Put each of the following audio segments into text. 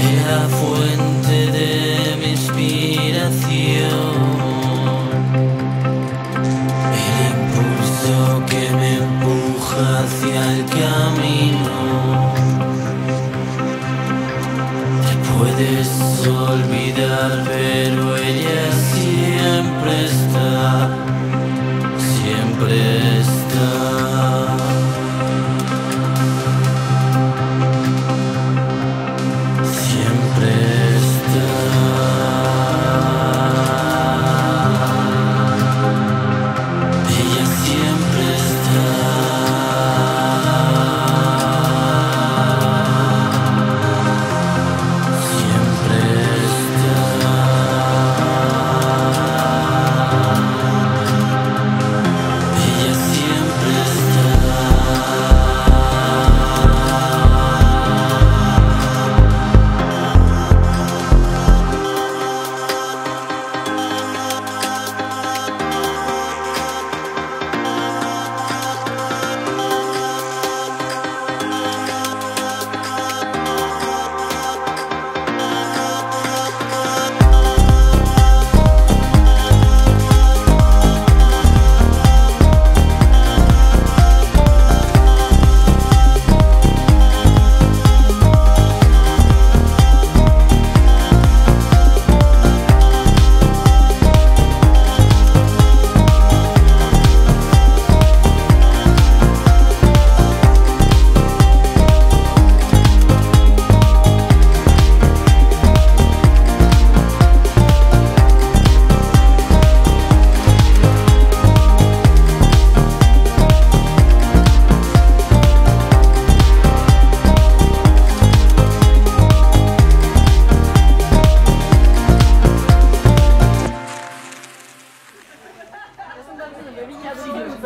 La fuente de mi inspiración, el impulso que me empuja hacia el camino, te puedes olvidar, pero ella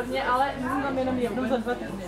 prvně, ale můžu jenom jednou za dva týdny.